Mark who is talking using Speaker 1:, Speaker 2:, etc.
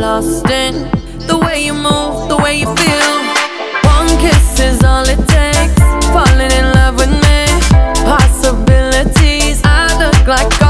Speaker 1: lost in the way you move, the way you feel. One kiss is all it takes. Falling in love with me, possibilities. I look like.